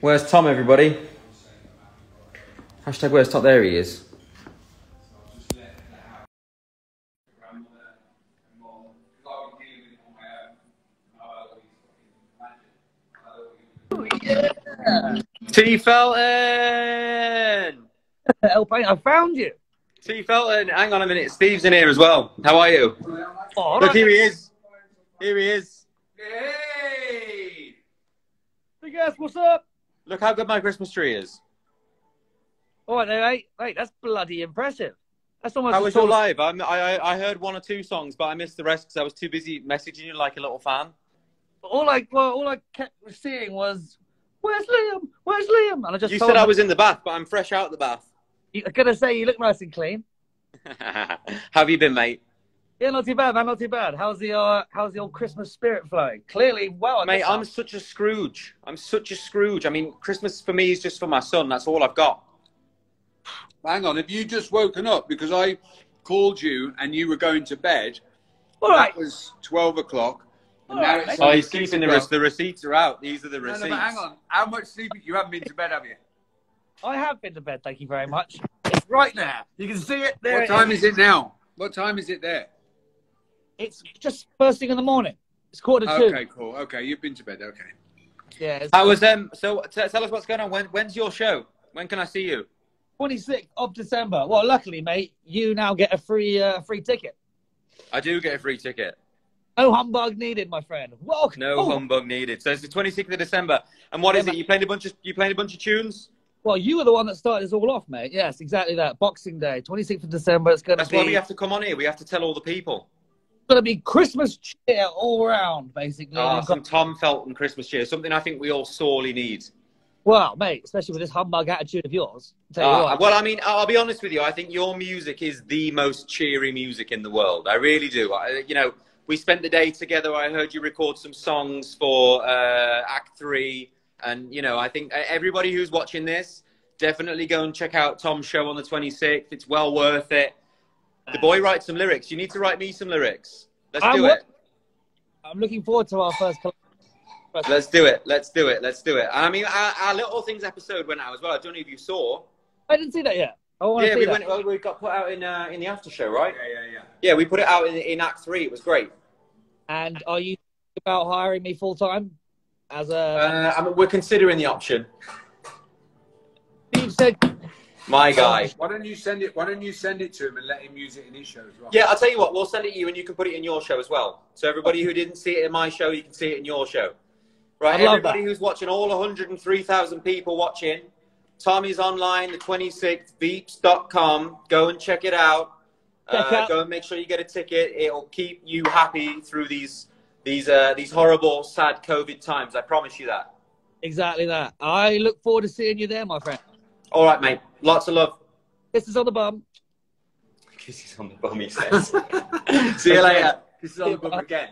Where's Tom, everybody? Hashtag where's Tom? There he is. T Felton! L Payne, I found you. T Felton, hang on a minute. Steve's in here as well. How are you? Oh, Look, here he is. Here he is. Hey! Big ass, what's up? Look how good my Christmas tree is. All right, then, mate. Mate, that's bloody impressive. That's almost. How was your live? I'm, I I I heard one or two songs, but I missed the rest because I was too busy messaging you like a little fan. All I, well, all I kept seeing was, "Where's Liam? Where's Liam?" And I just You said I was in the bath, but I'm fresh out the bath. I'm gonna say you look nice and clean. How have you been, mate? Yeah, not too bad, man. Not too bad. How's the uh, how's the old Christmas spirit flowing? Clearly, well. Mate, I'm such a Scrooge. I'm such a Scrooge. I mean, Christmas for me is just for my son. That's all I've got. Hang on, have you just woken up? Because I called you and you were going to bed. all right. That was 12 o'clock. And All now right, it's. Oh, he's keeping the, o'clock. rec- the receipts are out. These are the receipts. no, but hang on. How much sleep? You haven't been to bed, have you? I have been to bed. Thank you very much. It's right now. You can see it there. What time is it now? What time is it there? It's just first thing in the morning. It's quarter to two. Okay, cool. Okay, you've been to bed. Okay. Yeah, I was um? So t- tell us what's going on. When when's your show? When can I see you? 26th of December. Well, luckily, mate, you now get a free uh, free ticket. I do get a free ticket. No humbug needed, my friend. Welcome. No Oh, humbug needed. So it's the 26th of December. And what is Yeah, it? You playing a bunch of you playing a bunch of tunes? Well, you were the one that started this all off, mate. Yes, exactly that. Boxing Day, 26th of December. It's going to That's be why we have to come on here. We have to tell all the people. Going to be Christmas cheer all round, basically. Ah, some got- Tom Felton Christmas cheer. Something I think we all sorely need. well, mate, especially with this humbug attitude of yours. Tell you Ah, what. well, I mean, I'll be honest with you. I think your music is the most cheery music in the world. I really do. I, you know, we spent the day together. I heard you record some songs for uh, Act Three, and you know, I think everybody who's watching this definitely go and check out Tom's show on the 26th. It's well worth it. The boy writes some lyrics. You need to write me some lyrics. Let's I'm do it. I'm looking forward to our first. coll- Let's do it. Let's do it. Let's do it. I mean, our, our Little Things episode went out as well. I don't know if you saw. I didn't see that yet. I want to Yeah, see we that. went. Well, we got put out in uh, in the after show, right? Yeah, yeah, yeah. Yeah, we put it out in, in Act Three. It was great. And are you about hiring me full time as a? Uh, I mean, we're considering the option. you said My guy. Why don't you send it? Why don't you send it to him and let him use it in his show as well? Yeah, I'll tell you what. We'll send it to you, and you can put it in your show as well. So everybody who didn't see it in my show, you can see it in your show. Right. I love everybody that. who's watching, all 103,000 people watching. Tommy's online, the 26th, Veeps.com. Go and check it out. Check Uh, out- Go and make sure you get a ticket. It'll keep you happy through these these uh, these horrible, sad COVID times. I promise you that. exactly that. I look forward to seeing you there, my friend. All right, mate. Lots of love. This is on the bum. Kisses on the bum, he says. See you later. This is on the book again.